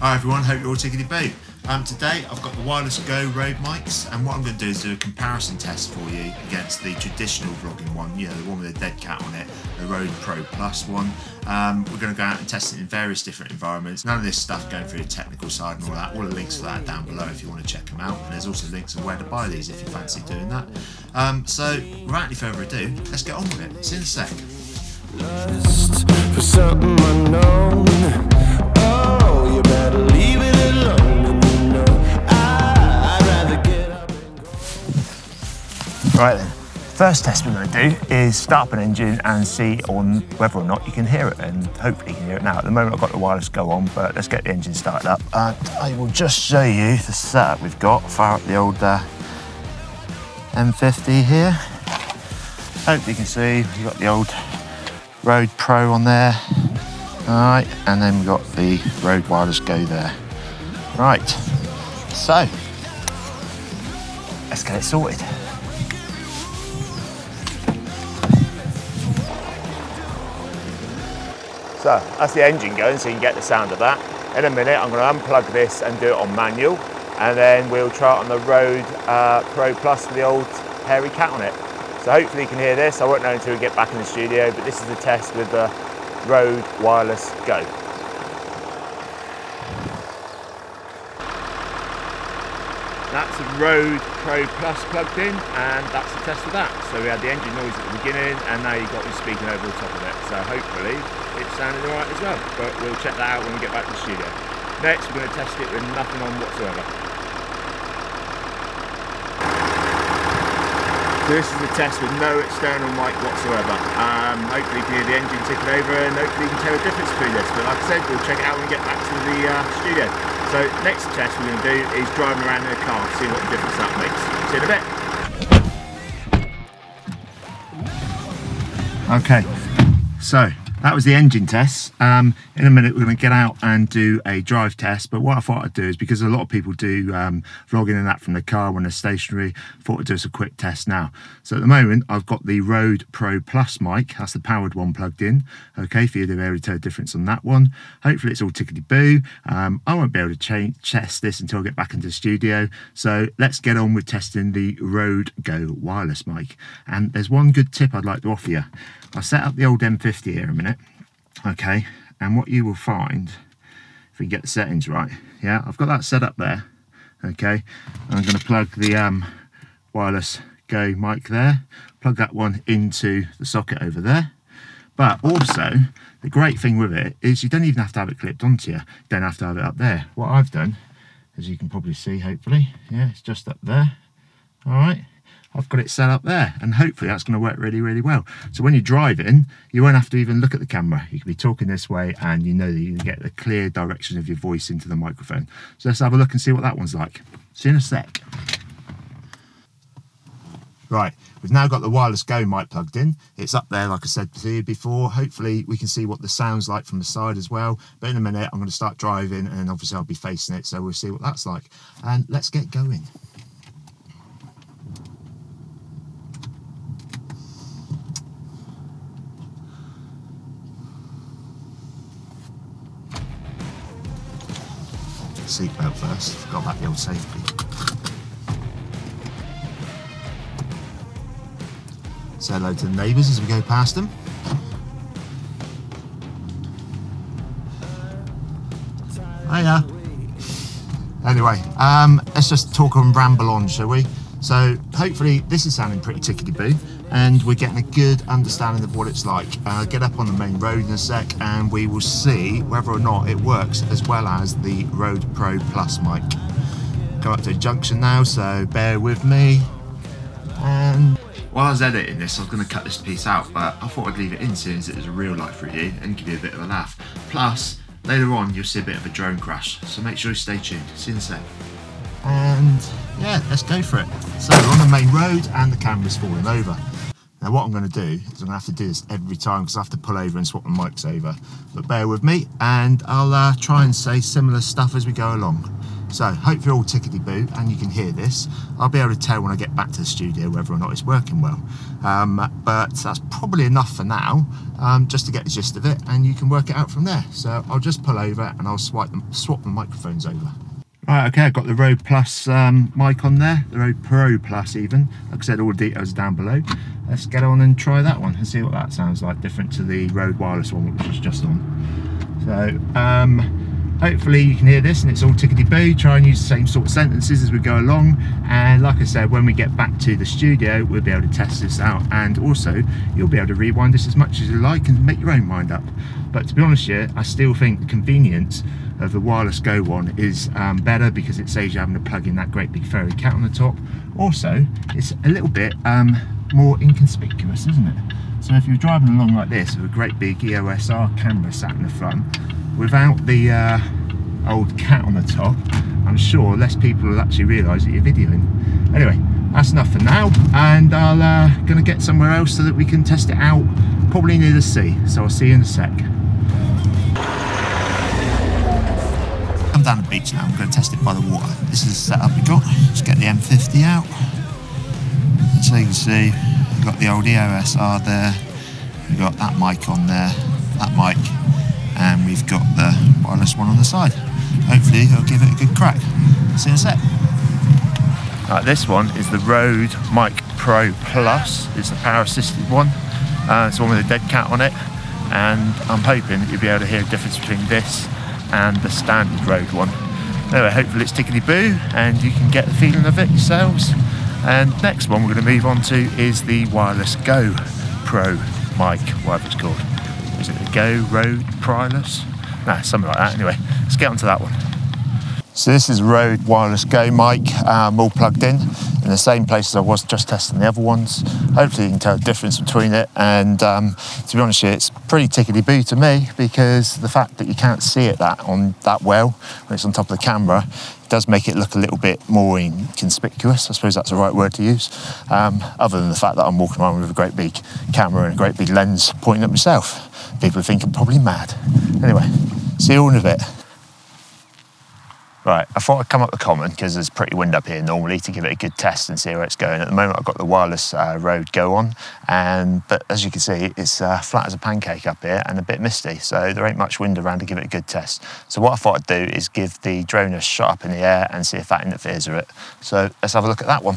Hi everyone, hope you're all taking tickety boo. Um, today I've got the Wireless Go Rode mics and what I'm going to do is do a comparison test for you against the traditional vlogging one, you know, the one with the dead cat on it, the Rode Pro Plus one. Um, we're going to go out and test it in various different environments. None of this stuff going through the technical side and all that. All the links for that down below if you want to check them out. And there's also links of where to buy these if you fancy doing that. Um, so without any further ado, let's get on with it. See you in a sec. Right then, first test we're going to do is start up an engine and see on whether or not you can hear it, and hopefully you can hear it now. At the moment I've got the wireless go on, but let's get the engine started up. And I will just show you the setup we've got. Fire up the old uh, M50 here. Hopefully you can see we've got the old Rode Pro on there. Right, and then we've got the Rode Wireless Go there. Right, so let's get it sorted. So that's the engine going, so you can get the sound of that. In a minute, I'm going to unplug this and do it on manual, and then we'll try it on the Rode uh, Pro Plus with the old hairy cat on it. So hopefully you can hear this. I won't know until we get back in the studio, but this is the test with the Rode Wireless Go. That's the Rode Pro Plus plugged in, and that's the test of that. So we had the engine noise at the beginning, and now you've got me speaking over the top of it. So hopefully it's sounding all right as well. But we'll check that out when we get back to the studio. Next, we're going to test it with nothing on whatsoever. This is a test with no external mic whatsoever. Um, hopefully you can hear the engine ticking over and hopefully you can tell the difference between this. But like I said, we'll check it out when we get back to the uh, studio. So next test we're going to do is driving around in a car, see what the difference that makes. See you in a bit. Okay, so that was the engine test. Um, in a minute, we're going to get out and do a drive test. But what I thought I'd do is because a lot of people do um, vlogging and that from the car when they're stationary, I thought I'd do us a quick test now. So at the moment, I've got the Rode Pro Plus mic. That's the powered one plugged in. Okay, for you to be able to tell the difference on that one. Hopefully, it's all tickety boo. Um, I won't be able to test this until I get back into the studio. So let's get on with testing the Rode Go wireless mic. And there's one good tip I'd like to offer you. I'll set up the old M50 here a minute. Okay, and what you will find, if we get the settings right, yeah, I've got that set up there. Okay, I'm going to plug the um, wireless Go mic there, plug that one into the socket over there. But also, the great thing with it is you don't even have to have it clipped onto you. You don't have to have it up there. What I've done, as you can probably see, hopefully, yeah, it's just up there. All right. I've got it set up there and hopefully that's going to work really really well. So when you're driving you won't have to even look at the camera. You can be talking this way and you know that you can get the clear direction of your voice into the microphone. So let's have a look and see what that one's like. See in a sec. Right we've now got the wireless go mic plugged in. It's up there like i said to you before. Hopefully we can see what the sounds like from the side as well. But in a minute i'm going to start driving and obviously i'll be facing it so we'll see what that's like. And let's get going seatbelt first. Forgot about the old safety. Say hello to the neighbours as we go past them. Hiya. Anyway, um, let's just talk and ramble on, shall we? So hopefully this is sounding pretty tickety-boo and we're getting a good understanding of what it's like. Uh, get up on the main road in a sec and we will see whether or not it works as well as the Rode Pro Plus mic. Go up to a junction now, so bear with me. And while I was editing this, I was going to cut this piece out, but I thought I'd leave it in since it was a real life review and give you a bit of a laugh. Plus, later on you'll see a bit of a drone crash, so make sure you stay tuned. See you in a sec. And yeah, let's go for it. So we're on the main road and the camera's falling over. Now what I'm going to do is I'm going to have to do this every time because I have to pull over and swap the mics over. But bear with me and I'll uh, try and say similar stuff as we go along. So hope you're all tickety boo and you can hear this. I'll be able to tell when I get back to the studio whether or not it's working well. Um, but that's probably enough for now, um, just to get the gist of it, and you can work it out from there. So I'll just pull over and I'll swipe them, swap the microphones over. Right, okay, I've got the Rode Plus um, mic on there, the Rode Pro Plus even. Like I said, all the details are down below. Let's get on and try that one and see what that sounds like, different to the Rode Wireless one, which was just on. So, um, hopefully you can hear this and it's all tickety-boo. Try and use the same sort of sentences as we go along. And like I said, when we get back to the studio, we'll be able to test this out. And also, you'll be able to rewind this as much as you like and make your own mind up. But to be honest here, I still think the convenience of the wireless go one is um, better because it saves you having to plug in that great big furry cat on the top also it's a little bit um, more inconspicuous isn't it so if you're driving along like this with a great big EOS R camera sat in the front without the uh, old cat on the top I'm sure less people will actually realise that you're videoing anyway that's enough for now and I'm uh, gonna get somewhere else so that we can test it out probably near the sea so I'll see you in a sec come down the beach now. I'm to test it by the water. This is the setup we got. Let's get the M50 out. So you can see, we've got the old EOS R there. We've got that mic on there, that mic, and we've got the wireless one on the side. Hopefully, it'll give it a good crack. See you in a sec. Right, this one is the Rode Mic Pro Plus. It's the power assisted one. Uh, it's the one with a dead cat on it. And I'm hoping that you'll be able to hear a difference between this and the standard Rode one. Anyway, hopefully it's tickety boo and you can get the feeling of it yourselves. And next one we're going to move on to is the Wireless Go Pro mic, whatever it's called. Is it the Go Rode Wireless? No, something like that. Anyway, let's get onto that one. So this is Rode Wireless Go mic, um, all plugged in in the same place as I was just testing the other ones. Hopefully you can tell the difference between it and um, to be honest it's pretty tickety-boo to me because the fact that you can't see it that on that well when it's on top of the camera does make it look a little bit more inconspicuous. I suppose that's the right word to use. Um, other than the fact that I'm walking around with a great big camera and a great big lens pointing at myself. People think I'm probably mad. Anyway, see you all in a bit. Right, I thought I'd come up the common because there's pretty wind up here normally to give it a good test and see where it's going. At the moment, I've got the wireless uh, Rode Go on, and but as you can see, it's uh, flat as a pancake up here and a bit misty, so there ain't much wind around to give it a good test. So what I thought I'd do is give the drone a shot up in the air and see if that interferes with it. So let's have a look at that one.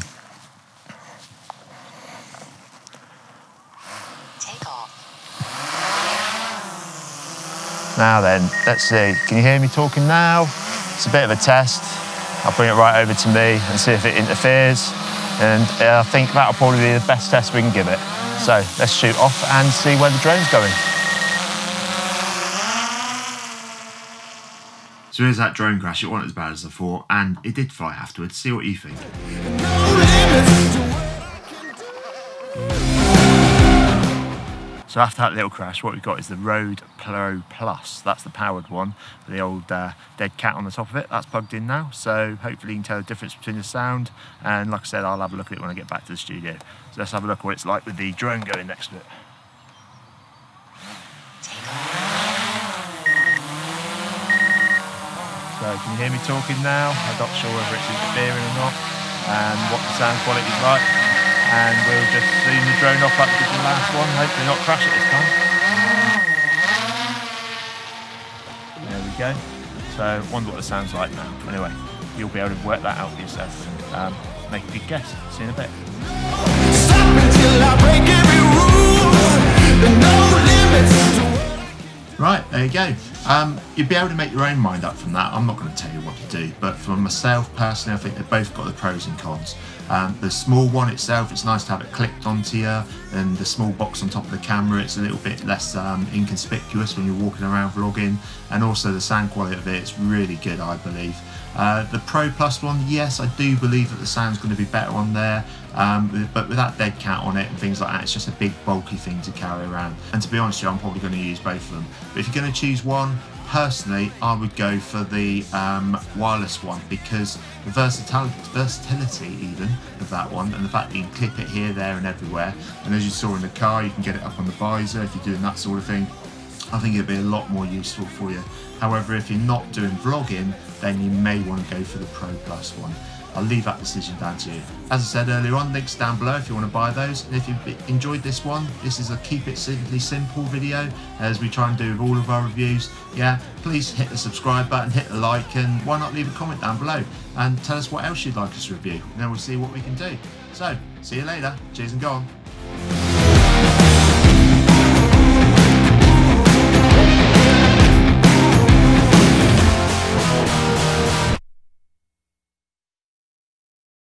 Take off. Now then, let's see. Can you hear me talking now? It's a bit of a test. I'll bring it right over to me and see if it interferes. And uh, I think that'll probably be the best test we can give it. So let's shoot off and see where the drone's going. So here's that drone crash. It wasn't as bad as I thought, and it did fly afterwards. See what you think. So after that little crash, what we've got is the Rode Pro Plus. That's the powered one, the old uh, dead cat on the top of it. That's plugged in now, so hopefully you can tell the difference between the sound. And like I said, I'll have a look at it when I get back to the studio. So let's have a look at what it's like with the drone going next to it. So can you hear me talking now? I'm not sure whether it's interfering or not, and what the sound quality is like. And we'll just zoom the drone off up to the last one, hopefully not crash it this time. There we go. So wonder what it sounds like now. Anyway, you'll be able to work that out for yourself um, make a good guess. See you in a bit. Right, there you go. Um, you'd be able to make your own mind up from that. I'm not going to tell you what to do, but for myself personally, I think they've both got the pros and cons. Um, the small one itself, it's nice to have it clipped onto you, and the small box on top of the camera, it's a little bit less um, inconspicuous when you're walking around vlogging, and also the sound quality of it is really good, I believe. Uh, the Pro Plus one, yes, I do believe that the sound's going to be better on there, um, but with that dead cat on it and things like that, it's just a big bulky thing to carry around. And to be honest with you, I'm probably going to use both of them. But if you're going to choose one, personally, I would go for the um, wireless one because the versatility, versatility even of that one, and the fact that you can clip it here, there, and everywhere. And as you saw in the car, you can get it up on the visor if you're doing that sort of thing. I think it'd be a lot more useful for you However, if you're not doing vlogging, then you may want to go for the Pro Plus one. I'll leave that decision down to you. As I said earlier on, links down below if you want to buy those. And if you enjoyed this one, this is a keep it simply simple video, as we try and do with all of our reviews. Yeah, please hit the subscribe button, hit the like, and why not leave a comment down below and tell us what else you'd like us to review. And then we'll see what we can do. So, see you later. Cheers and go on.